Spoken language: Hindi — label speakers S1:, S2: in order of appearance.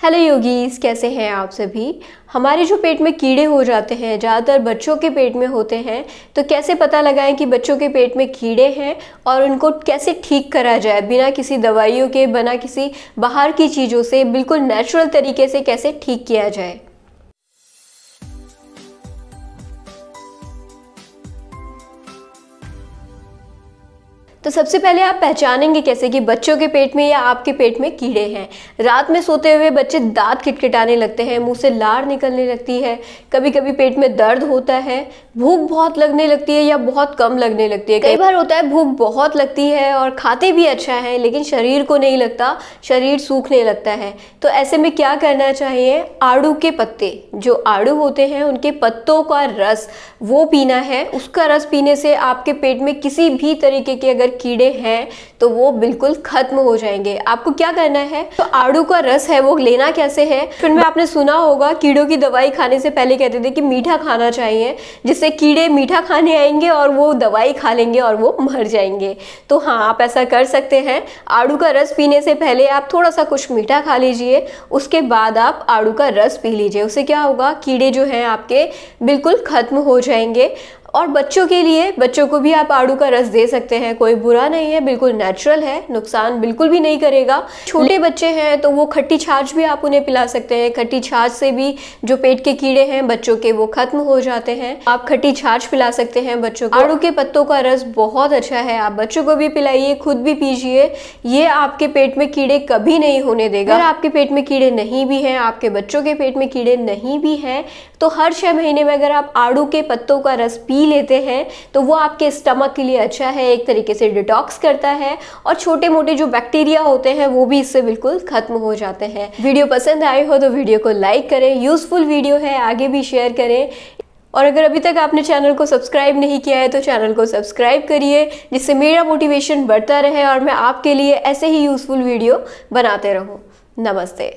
S1: हेलो योगीज, कैसे हैं आप सभी? हमारे जो पेट में कीड़े हो जाते हैं, ज़्यादातर बच्चों के पेट में होते हैं तो कैसे पता लगाएँ कि बच्चों के पेट में कीड़े हैं और उनको कैसे ठीक करा जाए बिना किसी दवाइयों के, बिना किसी बाहर की चीज़ों से, बिल्कुल नेचुरल तरीके से कैसे ठीक किया जाए? तो सबसे पहले आप पहचानेंगे कैसे कि बच्चों के पेट में या आपके पेट में कीड़े हैं। रात में सोते हुए बच्चे दांत खिटखिटाने लगते हैं मुँह से लार निकलने लगती है कभी कभी पेट में दर्द होता है भूख बहुत लगने लगती है या बहुत कम लगने लगती है। कई बार होता है भूख बहुत लगती है और खाते भी अच्छा है लेकिन शरीर को नहीं लगता शरीर सूखने लगता है। तो ऐसे में क्या करना चाहिए? आड़ू के पत्ते जो आड़ू होते हैं उनके पत्तों का रस वो पीना है। उसका रस पीने से आपके पेट में किसी भी तरीके के अगर कीड़े हैं तो वो बिल्कुल खत्म हो जाएँगे। आपको क्या करना है? तो आड़ू का रस है, वो लेना कैसे है? फिर में, आपने सुना होगा, कीड़ों की दवाई खाने से पहले कहते थे कि मीठा खाना चाहिए, जिससे कीड़े मीठा खाने आएँगे और वो दवाई खा लेंगे और वो मर जाएँगे। तो हाँ आप ऐसा कर सकते हैं। आड़ू का रस पीने से पहले आप थोड़ा सा कुछ मीठा खा लीजिए, उसके बाद आप आड़ू का रस पी लीजिए। उससे क्या होगा? कीड़े जो हैं, आपके बिल्कुल खत्म हो जाएँगे। और बच्चों के लिए, बच्चों को भी आप आड़ू का रस दे सकते हैं, कोई बुरा नहीं है, बिल्कुल नेचुरल है, नुकसान बिल्कुल भी नहीं करेगा। छोटे बच्चे हैं तो वो खट्टी छाछ भी आप उन्हें पिला सकते हैं, खट्टी छाछ से भी जो पेट के कीड़े हैं, बच्चों के वो खत्म हो जाते हैं। आप खट्टी छाछ पिला सकते हैं बच्चों को। आड़ू के पत्तों का रस बहुत अच्छा है, आप बच्चों को भी पिलाइए, खुद भी पीजिए। ये आपके पेट में कीड़े कभी नहीं होने देगा। अगर आपके पेट में कीड़े नहीं भी हैं, आपके बच्चों के पेट में कीड़े नहीं भी हैं तो हर छह महीने में अगर आप आड़ू के पत्तों का रस पी लेते हैं तो वो आपके स्टमक के लिए अच्छा है, एक तरीके से डिटॉक्स करता है और छोटे मोटे जो बैक्टीरिया होते हैं, वो भी इससे बिल्कुल खत्म हो जाते हैं। वीडियो पसंद आए हो तो वीडियो को लाइक करें, यूजफुल वीडियो है, आगे भी शेयर करें। और अगर अभी तक आपने चैनल को सब्सक्राइब नहीं किया है तो चैनल को सब्सक्राइब करिए, जिससे मेरा मोटिवेशन बढ़ता रहे और मैं आपके लिए ऐसे ही यूज़फुल वीडियो बनाते रहूँ। नमस्ते।